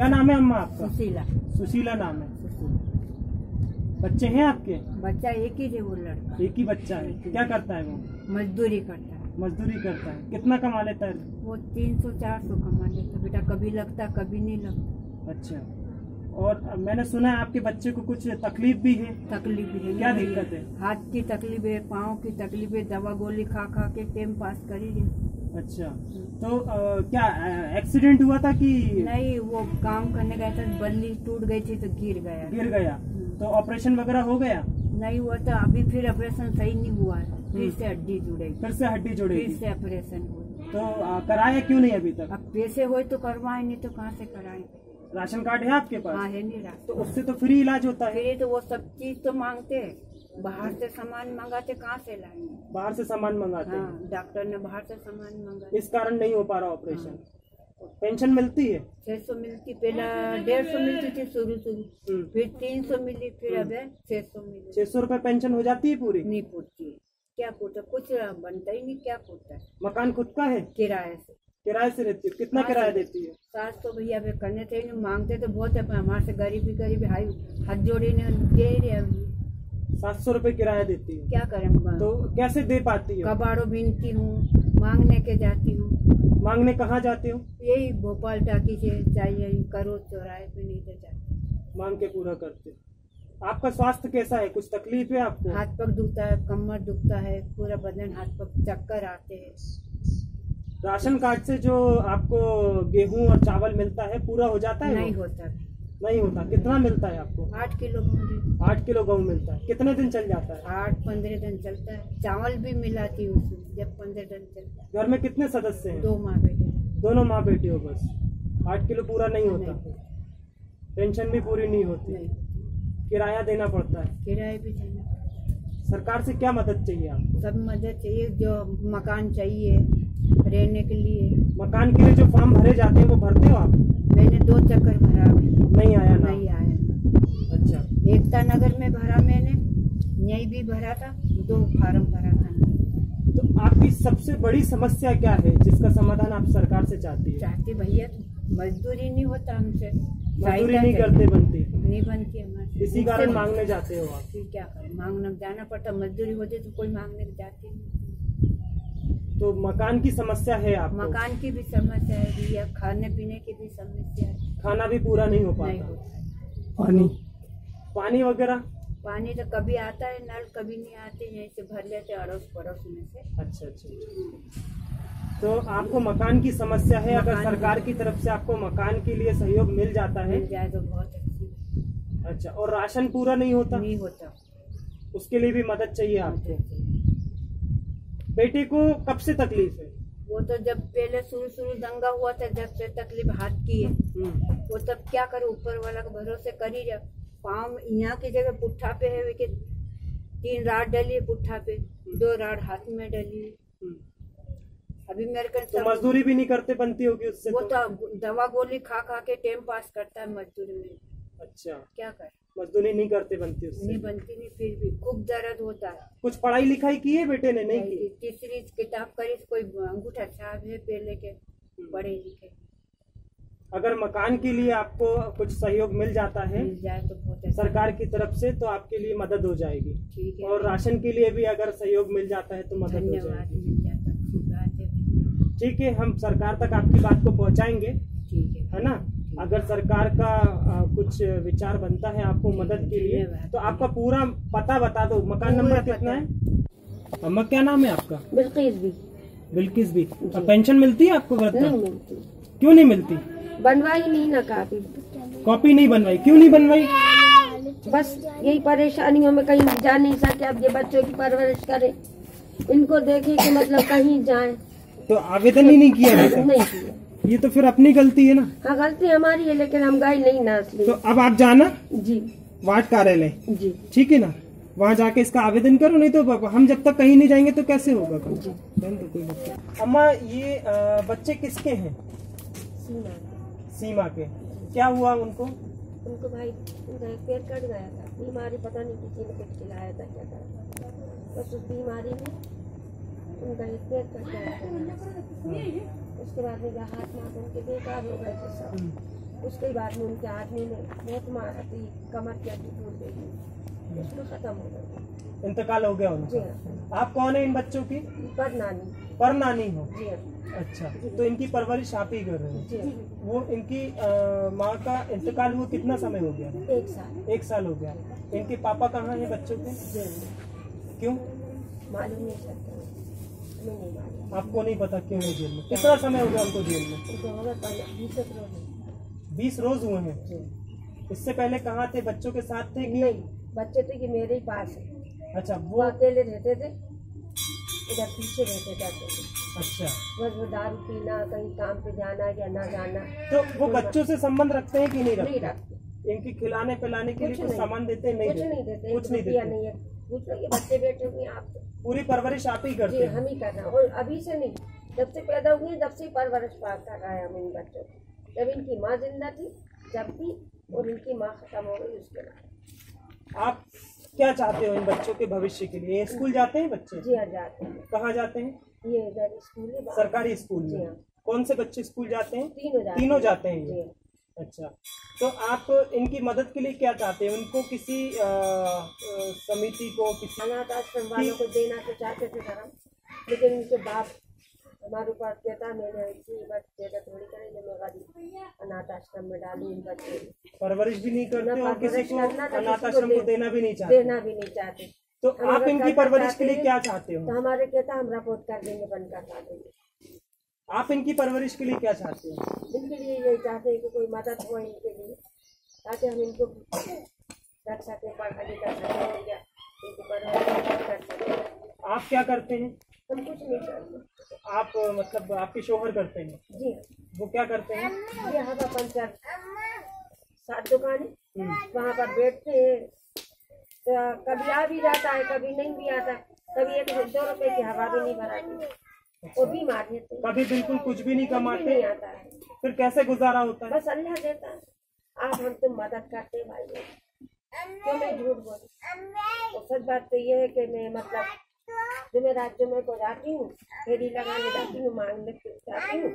क्या नाम है अम्मा आपका? सुशीला। सुशीला नाम है। बच्चे हैं आपके? बच्चा एक ही है वो लड़का। एक ही बच्चा है। क्या करता है वो? मजदूरी करता है। मजदूरी करता है। कितना कमा लेता है? वो तीन सौ चार सौ कमा लेता है। बेटा कभी लगता कभी नहीं लगता। अच्छा। और मैंने सुना है आपके बच्चे को कुछ तकलीफ़ भी है। तकलीफ़ भी है। क्या दिक्कत है? हाथ की तकलीफ़ है पाँव की तकलीफ़ है दवा गोली खा खा के टाइम पास करी है। अच्छा। तो अ, क्या एक्सीडेंट हुआ था कि नहीं वो काम करने गया था बल्ली टूट गई थी तो गिर गया। गिर गया। तो ऑपरेशन वगैरह हो गया? नहीं हुआ तो अभी फिर ऑपरेशन सही नहीं हुआ है। फिर हम्म। से हड्डी जुड़ेगी। फिर से हड्डी फिर जोड़ेगी से ऑपरेशन हुआ। तो अ, कराया क्यों नहीं अभी तक? अब पैसे हो तो करवाए नहीं तो कहाँ से कराए? राशन कार्ड है आपके हाँ पास? है नहीं रहा तो उससे तो फ्री इलाज होता है। फिर तो वो सब चीज़ तो मांगते हैं। बाहर से सामान मंगाते कहाँ से लाएँगे? बाहर से सामान मंगाते हाँ। डॉक्टर ने बाहर से सामान मंगा इस कारण नहीं हो पा रहा ऑपरेशन। हाँ। पेंशन मिलती है? छह सौ मिलती पहला डेढ़ सौ मिलती थी शुरू शुरू हम्म। फिर तीन सौ मिली फिर अब छह सौ मिली। छह सौ रुपये पेंशन हो जाती है पूरी? नहीं पूछती। क्या पूछता? कुछ बनता ही नहीं क्या पूछता है? मकान खुद का है? किराए से। किराए से रहती है। कितना किराया देती है? सास तो भैया वे करने थे मांगते तो बहुत है हमारे से गरीबी गरीबी हाई हाथ जोड़ी ने दे रहे सात सौ रुपये किराया देती है। क्या करें तो कैसे दे पाती है? कबाड़ो बीनती हूँ मांगने के जाती हूँ। मांगने कहाँ जाते हो? यही भोपाल टाकी से चाहिए करो चौराहे पे नहीं तो जाती। मांग के पूरा करते आपका स्वास्थ्य कैसा है? कुछ तकलीफ़ है आपको? हाथ पग दुखता है कमर दुखता है पूरा बदन हाथ पग चक्कर आते हैं। राशन कार्ड से जो आपको गेहूँ और चावल मिलता है पूरा हो जाता है नहीं? होता। नहीं होता। कितना मिलता है आपको? आठ किलो गेहूँ आठ किलो गेहूँ मिलता है। कितने दिन चल जाता है? आठ पंद्रह दिन चलता है। चावल भी मिलाती हूँ जब पंद्रह दिन चलता है। घर में कितने सदस्य हैं? दो माँ बेटे। दोनों माँ बेटे हो बस। आठ किलो पूरा नहीं होता? नहीं, पेंशन भी पूरी नहीं होती? किराया देना पड़ता है? किराए भी देना सरकार से क्या मदद चाहिए आपको? सब मदद चाहिए जो मकान चाहिए रहने के लिए। मकान के लिए जो फॉर्म भरे जाते हैं वो भरते हो आप? मैंने दो चक्कर भरा नहीं आया ना? नहीं आया। अच्छा। एकता नगर में भरा मैंने यही भी भरा था दो फार्म भरा था। तो आपकी सबसे बड़ी समस्या क्या है जिसका समाधान आप सरकार से चाहती है? चाहती भैया मजदूरी नहीं होता हमसे। मजदूरी नहीं करते बनती। नहीं बनती हमारे इसी कारण मांगने जाते हो आप? क्या करें? मांगने जाना पड़ता मजदूरी होती तो कोई मांगने जाती नहीं। तो मकान की समस्या है आपको? मकान की भी समस्या है भैया खाने पीने की भी समस्या है। खाना भी पूरा नहीं हो पाता। पानी? पानी वगैरह? पानी तो कभी आता है नल कभी नहीं आते यहीं से भर लेते अड़ोस पड़ोस में से। अच्छा अच्छा तो आपको मकान की समस्या है? अगर सरकार की तरफ़ से आपको मकान के लिए सहयोग मिल जाता है? मिल जाए तो बहुत अच्छी अच्छा और राशन पूरा नहीं होता? नहीं होता। उसके लिए भी मदद चाहिए आपको? बेटे को कब से तकलीफ़ है? वो तो जब पहले शुरू शुरू दंगा हुआ था जब से तकलीफ़ हाथ की है। हम्म, वो तब क्या करो? ऊपर वाला के भरोसे कर ही रहा। पाँव यहाँ की जगह पुट्ठा पे है कि तीन राड डली है पुट्ठा पे। दो राड हाथ में डली है। हम्म। अभी मेरे को तो मजदूरी भी नहीं करते बनती होगी उससे वो तो? तो दवा गोली खा खा के टाइम पास करता है मजदूरी में। अच्छा। क्या कर? मजदूरी नहीं करते बनती नहीं बनती नहीं फिर भी खूब दर्द होता है। कुछ पढ़ाई लिखाई की है बेटे ने? नहीं की? तीसरी किताब करी कोई अंगूठा छाप है पहले के पढ़े लिखे। अगर मकान के लिए आपको कुछ सहयोग मिल जाता है मिल जाए तो बहुत अच्छा। सरकार की तरफ़ से तो आपके लिए मदद हो जाएगी। ठीक है। और राशन के लिए भी अगर सहयोग मिल जाता है तो मदद हो जाएगी। ठीक है हम सरकार तक आपकी बात को पहुंचाएँगे। ठीक है। है ना? अगर सरकार का कुछ विचार बनता है आपको मदद के लिए तो आपका पूरा पता बता दो मकान नंबर कितना है? अम्मा क्या नाम है आपका? बिल्किस भी। बिल्किस भी। पेंशन मिलती है आपको नहीं मिलती। क्यों नहीं मिलती? बनवाई नहीं ना काफ़ी कॉपी नहीं बनवाई। क्यों नहीं बनवाई? बस यही परेशानियों में कहीं जा नहीं सके। अब ये बच्चों की परवरिश करे। इनको देखे कि मतलब कहीं जाए। तो आवेदन ही नहीं किया नहीं किया। ये तो फिर अपनी गलती है ना? हाँ गलती हमारी है लेकिन हम गाय नहीं ना तो अब आप जाना? जी। वार्ड कार्यालय। जी। ठीक है ना? वहाँ जाके इसका आवेदन करो नहीं तो हम जब तक कहीं नहीं जाएँगे तो कैसे होगा? तो कोई अम्मा ये बच्चे किसके हैं? सीमा। सीमा के। क्या हुआ उनको? उनको भाई पैर कट गया था। बीमारी पता नहीं किसी ने कुछ खिलाया था क्या था। बस उस बीमारी में उनका एक पैर कट गया था। उसके बाद मेरा हाथ माथ उनके बेकार हो गए थे सब। उसके बाद में उनके आदमी ने बहुत मारा ये कमर की हड्डी टूट गई उसमें खत्म हो गई इंतकाल हो गया उनका। हाँ। आप कौन है इन बच्चों की? पर नानी। पर नानी हो? जी हाँ। अच्छा तो इनकी परवरिश आप ही कर रहे हैं? हाँ। वो इनकी माँ का इंतकाल हुआ कितना समय हो गया? एक साल। एक साल हो गया। इनके पापा कहाँ हैं बच्चों के? क्यों? मालूम नहीं मालूम। आपको नहीं पता क्यों है जेल में? कितना समय हो गया उनको जेल में? पहले बीस रोज हुए हैं। इससे पहले कहाँ थे? बच्चों के साथ थे कि नहीं बच्चे तो ये मेरे ही पास है। अच्छा वो अकेले रहते थे। इधर पीछे रहते जाते थे अच्छा। बस वो दारू पीना कहीं काम पे जाना या ना जाना। तो वो बच्चों से संबंध रखते हैं कि नहीं नहीं रखते? रखते। इनकी खिलाने पिलाने के लिए कुछ सामान देते नहीं कुछ नहीं देते। कुछ नहीं देते। नहीं है। पूछ ये बच्चे बैठे हुए आप तो। पूरी परवरिश आप ही करते हैं। हम ही कर रहे हैं। और अभी से नहीं जब से पैदा हुए हैं, तब से परवरिश पार कर रहा है हम इन बच्चों को। जब इनकी माँ ज़िंदा थी जब भी और इनकी माँ खत्म हो गई उसके बाद। आप क्या चाहते हो इन बच्चों के भविष्य के लिए? स्कूल जाते हैं बच्चे? जी हाँ जाते हैं। कहाँ जाते हैं? ये इधर स्कूल सरकारी स्कूल में। हाँ। कौन से बच्चे स्कूल जाते हैं? तीनों जाते तीनों हैं। जाते हैं जी हाँ। अच्छा। तो आप इनकी मदद के लिए क्या चाहते हैं? उनको किसी समिति को किसी अनाथ आश्रम वालों को देना तो चाहते थे सर लेकिन उनके बाप हमारे ऊपर देता मैंने इसी बस देता थोड़ी करेंगे मैं गरीब अनाथ आश्रम में डाली इन बच्चों परवरिश भी नहीं करते और किसी को अनाथ आश्रम को देना भी नहीं चाहते। देना भी नहीं चाहते। तो आप इनकी परवरिश के लिए क्या चाहते हो? तो हमारे कहता हम रिपोर्ट कर देंगे बंद करवा देंगे। आप इनकी परवरिश के लिए क्या चाहते हो? इनके लिए यही चाहते हैं कि कोई मदद हो इनके लिए ताकि हम इनको रख सकें पढ़ा लिखा सकें या इनकी परवरिश कर सकें। आप क्या करते हैं? हम कुछ नहीं करते। आप मतलब आपके शोहर करते हैं? जी। वो क्या करते हैं? यहाँ पर पंचर सात दुकान हम्म, वहाँ पर बैठते हैं। तो कभी आ भी जाता है कभी नहीं भी आता कभी एक दो रुपए की हवा भी नहीं भराती। वो भी मार देते कभी बिल्कुल कुछ भी नहीं कमाते। फिर कैसे गुजारा होता है? बस अल्लाह देता है। आप हम तुम मदद करते भाई। क्यों मैं झूठ बोलूँ तो सच बात तो ये है कि मैं मतलब जुमेरात जुमे को जाती हूँ फेरी लगाने जाती हूँ मांगने जाती हूँ।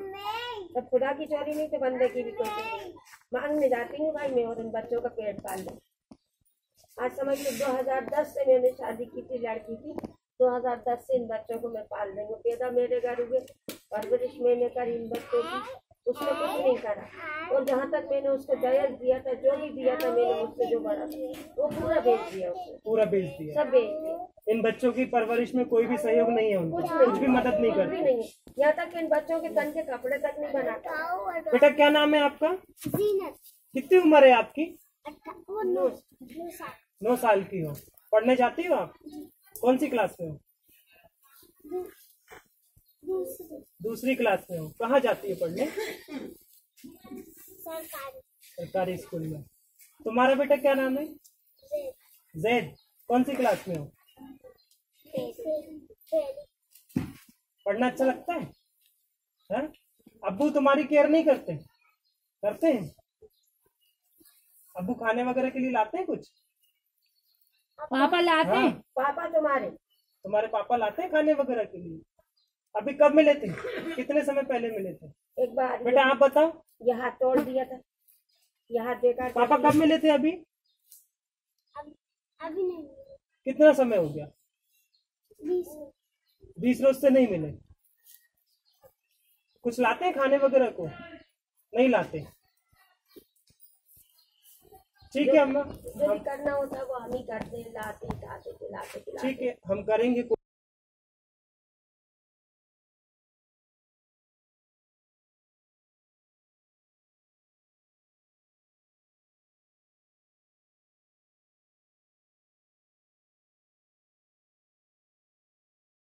तब खुदा की चोरी नहीं तो बंदे की भी कोई चोरी मांगने जाती हूँ भाई मैं और उन बच्चों का पेट पाल लूँ। आज समझ लो 2010 से मैंने शादी की थी लड़की की। 2010 से इन बच्चों को मैं पाल रही हूँ। पैदा मेरे घर हुए परवरिश मैंने करी इन बच्चों की। उसने कुछ नहीं करा। और जहाँ तक मैंने उसको दहेज दिया था जो भी दिया था मैंने उससे जो बड़ा था वो पूरा बेच दिया उसने पूरा बेच दिया। सब बेच दिया। इन बच्चों की परवरिश में कोई भी सहयोग नहीं है कुछ कुछ भी मदद नहीं करते। नहीं। यहाँ तक इन बच्चों के तन के कपड़े तक नहीं बनाता। बेटा क्या नाम है आपका? कितनी उम्र है आपकी? नौ नौ साल। नौ साल की हो। पढ़ने जाती हो आप? कौन सी क्लास में हो? दूसरी दूसरी क्लास में हो। कहाँ जाती है पढ़ने? सरकारी स्कूल में। तुम्हारा बेटा क्या नाम है? जैद। कौन सी क्लास में हो? पढ़ना अच्छा लगता है? हाँ? तुम्हारी केयर नहीं करते? करते हैं? अब्बू खाने वगैरह के लिए लाते हैं कुछ? पापा लाते हाँ। पापा तुम्हारे। तुम्हारे पापा लाते हैं खाने वगैरह के लिए? अभी कब मिले थे? कितने समय पहले मिले थे? एक बार बेटा आप बताओ। यहाँ तोड़ दिया था। यहाँ देखा पापा कब मिले थे अभी? अभी नहीं कितना समय हो गया? बीस। बीस रोज से नहीं मिले। कुछ लाते हैं खाने वगैरह को? नहीं लाते। ठीक है अम्मा जो करना होता है वो हम ही करते हैं लाते लाते खिलाते ठीक है हम करेंगे